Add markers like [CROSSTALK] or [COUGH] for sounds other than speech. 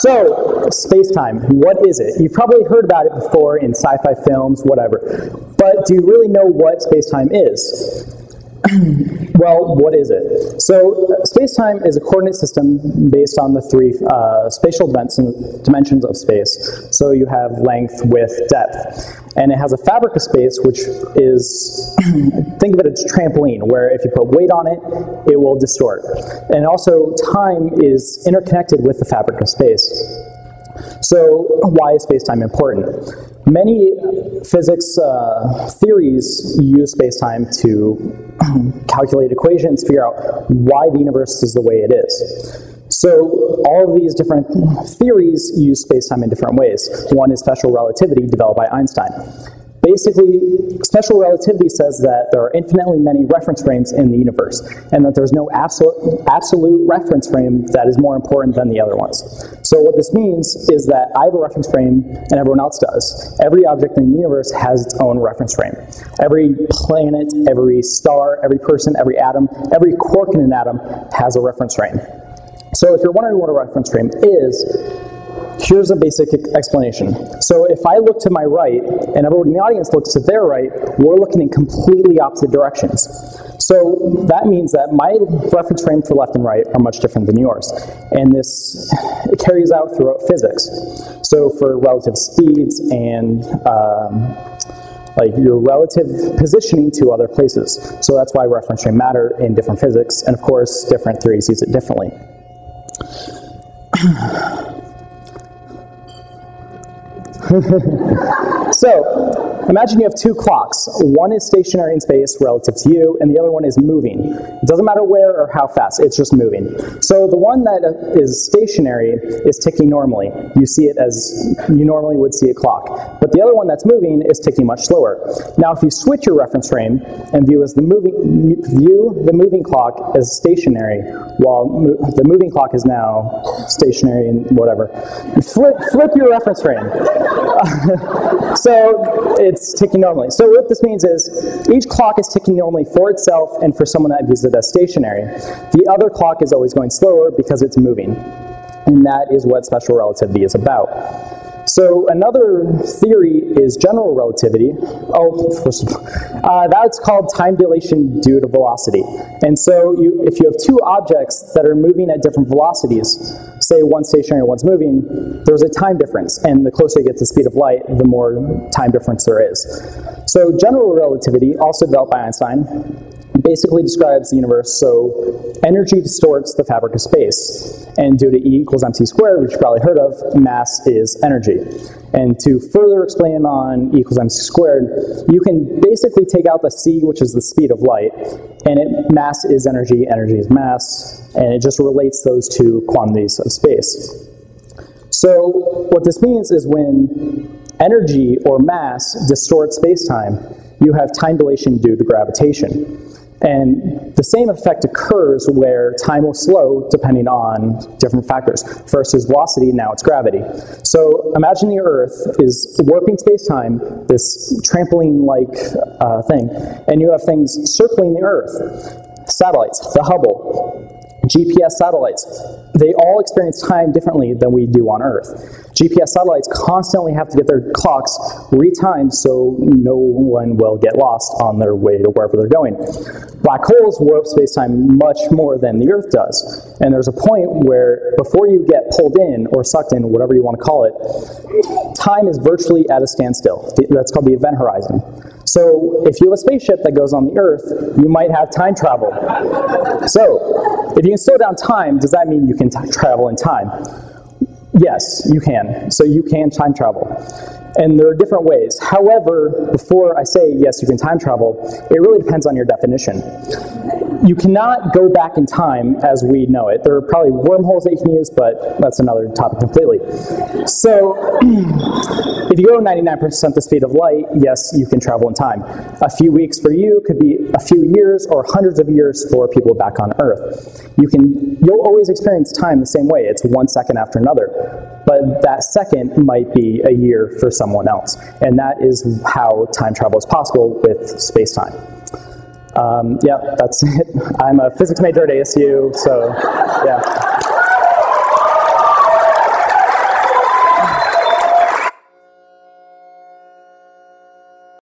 So, space-time, what is it? You've probably heard about it before in sci-fi films, whatever. But do you really know what space-time is? [CLEARS THROAT] well, what is it? So, space-time is a coordinate system based on the three uh, spatial dimensions of space. So you have length, width, depth. And it has a fabric of space, which is, [CLEARS THROAT] think of it as trampoline, where if you put weight on it, it will distort. And also, time is interconnected with the fabric of space. So, why is space-time important? Many physics uh, theories use space-time to [CLEARS THROAT] calculate equations, figure out why the universe is the way it is. So all of these different theories use space-time in different ways. One is special relativity, developed by Einstein. Basically, special relativity says that there are infinitely many reference frames in the universe, and that there's no absolute, absolute reference frame that is more important than the other ones. So what this means is that I have a reference frame, and everyone else does. Every object in the universe has its own reference frame. Every planet, every star, every person, every atom, every quark in an atom has a reference frame. So if you're wondering what a reference frame is, Here's a basic explanation. So if I look to my right and everyone in the audience looks to their right, we're looking in completely opposite directions. So that means that my reference frame for left and right are much different than yours. And this carries out throughout physics. So for relative speeds and um, like your relative positioning to other places. So that's why reference frame matter in different physics, and of course, different theories use it differently. [CLEARS THROAT] so, Imagine you have two clocks. One is stationary in space relative to you, and the other one is moving. It doesn't matter where or how fast, it's just moving. So the one that is stationary is ticking normally. You see it as you normally would see a clock. But the other one that's moving is ticking much slower. Now if you switch your reference frame and view as the moving view the moving clock as stationary, while mo the moving clock is now stationary and whatever. Flip, flip your reference frame. [LAUGHS] so it it's ticking normally. So what this means is each clock is ticking normally for itself and for someone that views it as stationary. The other clock is always going slower because it's moving. And that is what special relativity is about. So another theory is general relativity. Oh, first of all, [LAUGHS] uh, that's called time dilation due to velocity. And so you, if you have two objects that are moving at different velocities, say one's stationary and one's moving, there's a time difference. And the closer you get to the speed of light, the more time difference there is. So general relativity, also developed by Einstein, basically describes the universe so energy distorts the fabric of space. And due to E equals mc squared, which you've probably heard of, mass is energy. And to further explain on E equals mc squared, you can basically take out the c, which is the speed of light, and it, mass is energy, energy is mass, and it just relates those two quantities of space. So what this means is when energy or mass distorts spacetime, you have time dilation due to gravitation. And the same effect occurs where time will slow depending on different factors. First is velocity, now it's gravity. So imagine the Earth is warping space-time, this trampoline-like uh, thing, and you have things circling the Earth. Satellites, the Hubble, GPS satellites, they all experience time differently than we do on Earth. GPS satellites constantly have to get their clocks retimed so no one will get lost on their way to wherever they're going. Black holes warp spacetime much more than the Earth does. And there's a point where before you get pulled in or sucked in, whatever you want to call it, time is virtually at a standstill. That's called the event horizon. So if you have a spaceship that goes on the Earth, you might have time travel. So if you can slow down time, does that mean you can travel in time? Yes, you can. So you can time travel. And there are different ways. However, before I say yes, you can time travel, it really depends on your definition. You cannot go back in time as we know it. There are probably wormholes that you can use, but that's another topic completely. So, [CLEARS THROAT] if you go 99% the speed of light, yes, you can travel in time. A few weeks for you could be a few years or hundreds of years for people back on Earth. You can, you'll always experience time the same way. It's one second after another but that second might be a year for someone else. And that is how time travel is possible with space-time. Um, yeah, that's [LAUGHS] it. I'm a physics major at ASU, so yeah.